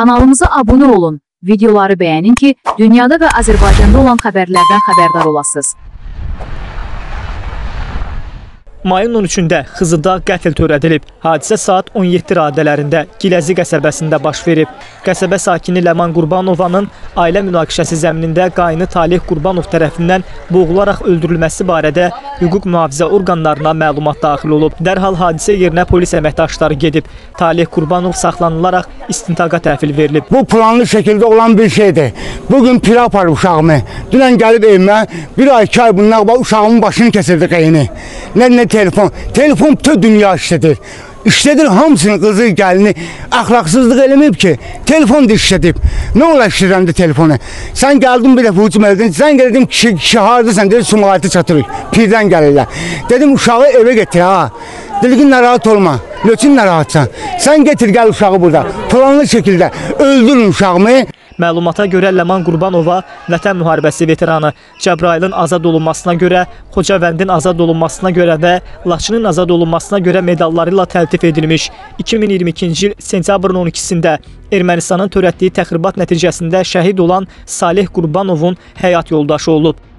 Kanalımıza abunə olun, videoları bəyənin ki, dünyada və Azərbaycanda olan xəbərlərdən xəbərdar olasınız. Mayın 13-də Xızıda qətl törədilib. Hadisə saat 17 radələrində Giləzi qəsəbəsində baş verib. Qəsəbə sakini Ləman Qurbanovanın ailə münaqişəsi zəminində qaynı Talih Qurbanov tərəfindən boğularaq öldürülməsi barədə hüquq mühafizə orqanlarına məlumat daxil olub. Dərhal hadisə yerinə polis əməkdaşları gedib. Talih Qurbanov saxlanılaraq istintaqa təhvil verilib. Bu planlı şəkildə olan bir şeydir. Bugün pira aparıb uşağımı. Dünən gəlib evimə bir ay, iki ay bundan uşağımın başını kəsirdi qeyni. Nə, nə telefon. Telefon bütün dünya işlədir. İşlədir hamısını qızı, gəlini əxlaqsızlıq eləməyib ki, telefon da işlədib. Nə ola işlədəndə telefonu? Sən gəldin bir dəfə hücum elədin. Sən dedim kişi, kişi hardasan? Dedi Sumqayıtı çatırıq. Pirdən gəlirlər. Dedim uşağı evə getir ha. Dedi ki narahat olma. Nöçün narahatsan. Sən getir gəl uşağı burada. Planlı şəkildə öldürün uşağımı. Məlumata görə Ləman Qurbanova Vətən müharibəsi veteranı, Cəbrayılın azad olunmasına görə, Xocavəndin azad olunmasına görə və Laçının azad olunmasına görə medalları ilə təltif edilmiş. 2022-ci il sentyabrın 12-sində Ermənistanın törətdiyi təxribat nəticəsində şəhid olan Salih Qurbanovun həyat yoldaşı olub.